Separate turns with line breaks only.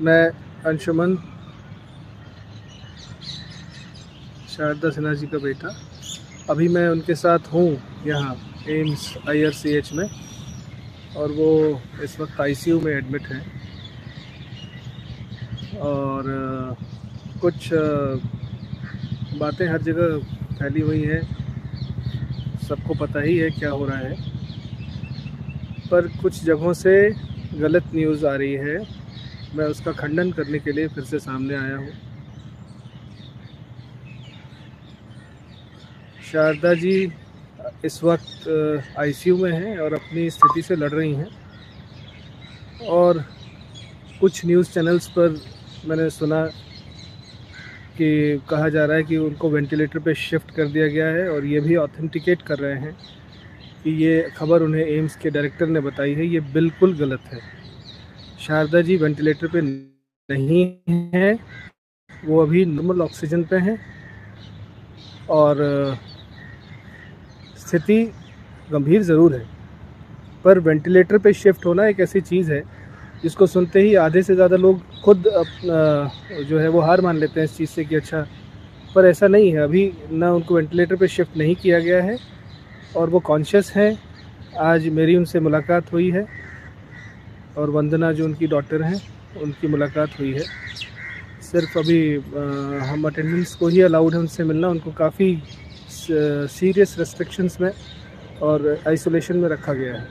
मैं अंशुमन, शारदा सिन्हा जी का बेटा। अभी मैं उनके साथ हूँ यहाँ, एम्स, आईआरसीएच में, और वो इस वक्त आईसीयू में एडमिट हैं। और कुछ बातें हर जगह फैली हुई हैं। सबको पता ही है क्या हो रहा है। पर कुछ जगहों से गलत न्यूज़ आ रही है। मैं उसका खंडन करने के लिए फिर से सामने आया हूँ। शारदा जी, इस वक्त आईसीयू में हैं और अपनी स्थिति से लड़ रही हैं। और कुछ न्यूज़ चैनल्स पर मैंने सुना कि कहा जा रहा है कि उनको वेंटिलेटर पे शिफ्ट कर दिया गया है और ये भी ऑथेंटिकेट कर रहे हैं कि ये खबर उन्हें एम्स के डायरेक्टर ने बताई है, ये बिल्कुल गलत है। शारदा जी वेंटिलेटर पे नहीं है, वो अभी नॉर्मल ऑक्सीजन पे हैं। और, स्थिति गंभीर ज़रूर है। पर वेंटिलेटर पे शिफ्ट होना एक ऐसी चीज़ है, जिसको सुनते ही आधे से ज़्यादा लोग खुद अपना, जो है वो हार मान लेते हैं इस चीज़ से कि अच्छा पर ऐसा नहीं है। अभी ना उनको वेंटिलेटर पे शिफ्ट नहीं किया गया है, और वो कॉन्शियस हैं। आज मेरी उनसे मुलाकात हुई है। और वंदना जो उनकी डॉटर हैं उनकी मुलाकात हुई है। सिर्फ़ अभी आ, हम अटेंडेंस को ही अलाउड है उनसे मिलना उनको काफ़ी सीरियस रेस्ट्रिक्शंस में और आइसोलेशन में रखा गया है।